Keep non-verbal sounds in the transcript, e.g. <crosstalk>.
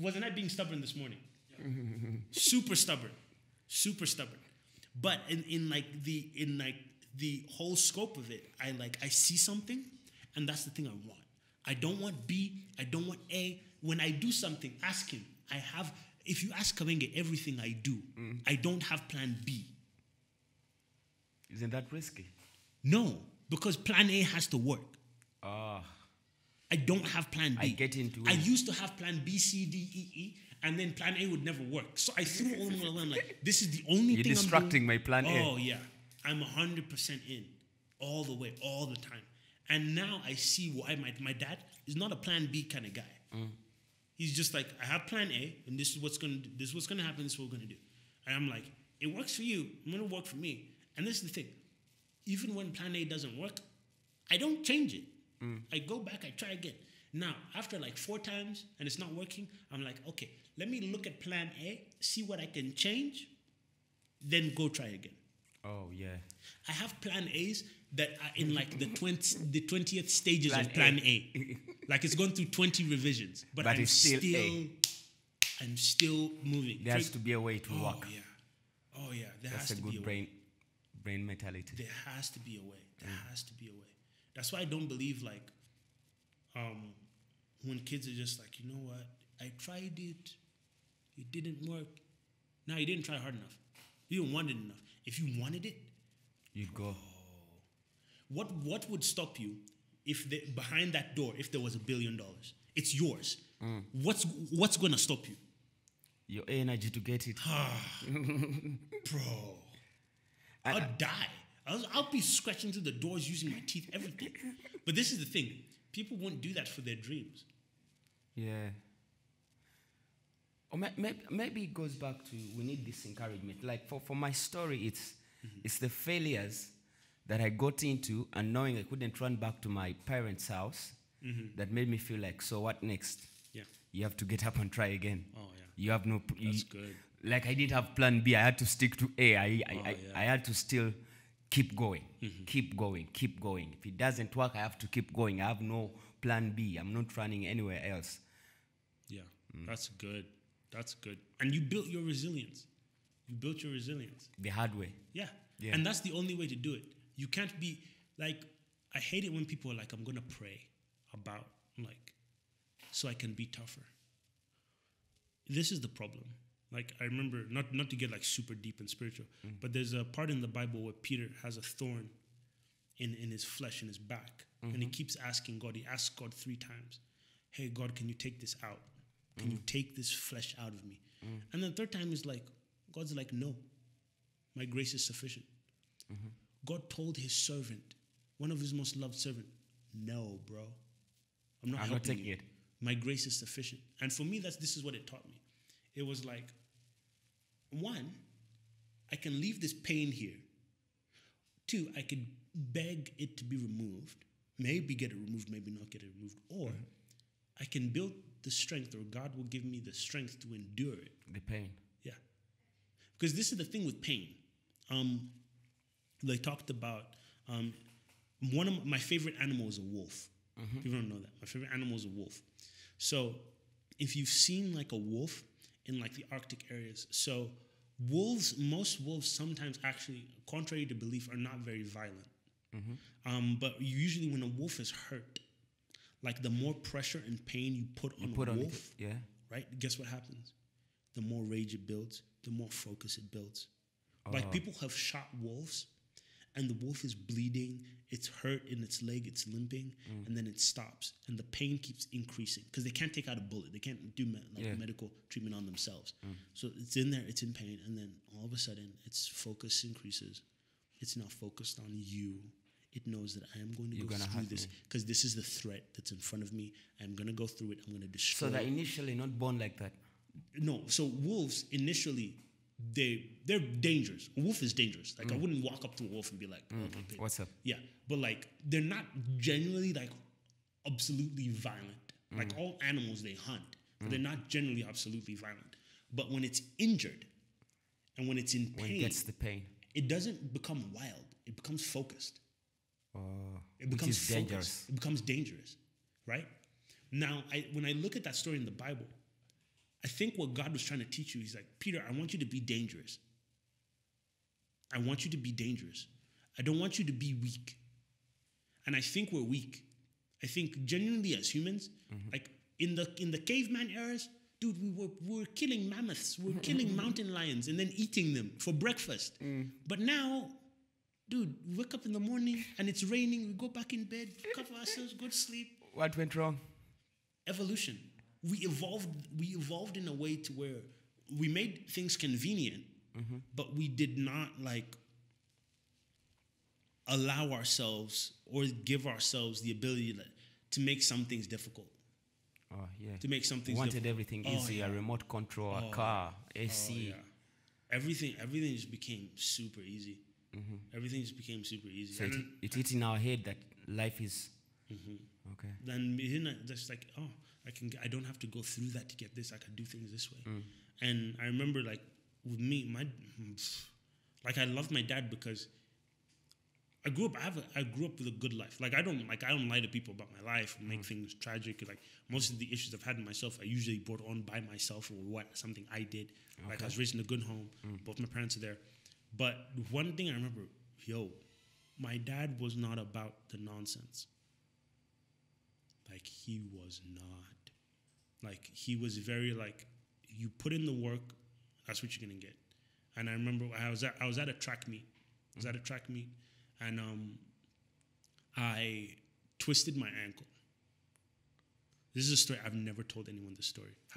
wasn't I being stubborn this morning? super stubborn, super stubborn. But in, in like the in like the whole scope of it, I like I see something, and that's the thing I want. I don't want B. I don't want A. When I do something, ask him. I have. If you ask Kavenge everything I do, I don't have Plan B. Isn't that risky? No, because Plan A has to work. I don't have Plan B. I get into I used to have Plan B, C, D, E, E, and then Plan A would never work. So I threw all <laughs> in one. Like this is the only You're thing distracting I'm my doing. Plan A. Oh yeah, I'm hundred percent in, all the way, all the time. And now I see why my my dad is not a Plan B kind of guy. Mm. He's just like I have Plan A, and this is what's gonna this is what's gonna happen. This is what we're gonna do. And I'm like, it works for you. I'm gonna work for me. And this is the thing. Even when Plan A doesn't work, I don't change it. Mm. I go back, I try again. Now, after like four times and it's not working, I'm like, okay, let me look at plan A, see what I can change, then go try again. oh yeah. I have plan A's that are in like the 20, the 20th stages Plan of plan A. like it's gone through 20 revisions, but, But I'm it's still A. I'm still moving. There has to be a way to oh, work. yeah. Oh yeah, there That's has a to be good a way. brain, brain mentality. There has to be a way. There mm. has to be a way. That's why I don't believe like um when kids are just like, you know what, I tried it, it didn't work. Now you didn't try hard enough. You didn't want it enough. If you wanted it, You'd go. what what would stop you if the, behind that door, if there was a billion dollars? It's yours. What's what's gonna stop you? Your energy to get it. <sighs> Bro. I'll die. I'll, I'll be scratching through the doors using my teeth, everything. But this is the thing people won't do that for their dreams. Yeah. Or maybe, maybe it goes back to we need this encouragement. Like for, for my story, it's it's the failures that I got into and knowing I couldn't run back to my parents' house that made me feel like, so what next? Yeah. You have to get up and try again. Oh, yeah. You have no. That's you- good. Like I didn't have plan B. I had to stick to A. I I, Oh, I, yeah. Mm-hmm. I had to still keep going, mm-hmm. keep going, keep going. If it doesn't work, I have to keep going. I have no plan B. I'm not running anywhere else. Yeah. That's good. That's good. And you built your resilience. You built your resilience. The hard way. Yeah. Yeah. And that's the only way to do it. You can't be like, I hate it when people are like, I'm going to pray about, like, so I can be tougher. This is the problem. Like, I remember, not, not to get like super deep and spiritual, mm-hmm. but there's a part in the Bible where Peter has a thorn in, in his flesh, in his back. And he mm-hmm. keeps asking God, he asks God three times, Hey, God, can you take this out? Can you mm. take this flesh out of me? Mm. And the third time is like, God's like, No, my grace is sufficient. Mm-hmm. God told his servant, one of his most loved servant, no, bro. I'm not I'm not helping taking you. it. My grace is sufficient. And for me, that's this is what it taught me. It was like, one, I can leave this pain here. Two, I could beg it to be removed. Maybe get it removed, maybe not get it removed. Or I can build the strength, or God will give me the strength to endure it. The pain. Yeah. Because this is the thing with pain. Um, they talked about um, one of my favorite animal is a wolf. People don't know that. My favorite animal is a wolf. So if you've seen like a wolf in like the Arctic areas, so wolves, most wolves sometimes actually, contrary to belief, are not very violent. Um, but usually when a wolf is hurt, like the more pressure and pain you put on Put a on wolf, it. Yeah. right? Guess what happens? The more rage it builds, the more focus it builds. Like people have shot wolves, and the wolf is bleeding, it's hurt in its leg, it's limping, mm. and then it stops, and the pain keeps increasing because they can't take out a bullet, they can't do me- like Yeah. medical treatment on themselves. Mm. So it's in there, it's in pain, and then all of a sudden, its focus increases. It's now focused on you. It knows that I am going to You're go through this because this is the threat that's in front of me. I'm going to go through it. I'm going to destroy So they're initially not born like that. no so wolves initially they they're dangerous a wolf is dangerous like i mm. wouldn't walk up to a wolf and be like oh, mm-hmm. babe. What's up? yeah but like they're not generally like absolutely violent mm. like all animals they hunt but they're mm. not generally absolutely violent but when it's injured and when it's in When pain it gets the pain. it doesn't become wild it becomes focused Oh, it becomes focused. dangerous. It becomes dangerous, right? Now, I, when I look at that story in the Bible, I think what God was trying to teach you, He's like, Peter, I want you to be dangerous. I want you to be dangerous. I don't want you to be weak. And I think we're weak. I think genuinely as humans, mm-hmm. like in the in the caveman eras, dude, we were we were killing mammoths, we were killing <laughs> mountain lions, and then eating them for breakfast. Mm. But now, dude, we wake up in the morning and it's raining. We go back in bed, cover ourselves, go to sleep. What went wrong? Evolution. We evolved. We evolved in a way to where we made things convenient, mm-hmm. but we did not like allow ourselves or give ourselves the ability to, to make some things difficult. Oh yeah. To make something Wanted difficult. everything Oh, easy, a remote control, oh, oh, a car, Oh, AC. yeah. Everything, everything just became super easy. Mm-hmm. Everything just became super easy. So And it, it hit in our head that life is mm-hmm. okay. then just like oh i can i don't have to go through that to get this. I can do things this way. Mm. And i remember like with me my like i love my dad because i grew up i have a, i grew up with a good life. Like i don't like i don't lie to people about my life and make mm. things tragic. Like most of the issues i've had in myself i usually brought on by myself or what something i did. Like i was raised in a good home. Mm. Both my parents are there. But one thing i remember yo my dad was not about the nonsense like he was not. Like he was very like you put in the work that's what you're gonna get. And i remember i was at i was at a track meet. I was at a track meet and um i twisted my ankle. This is a story i've never told anyone this story. Have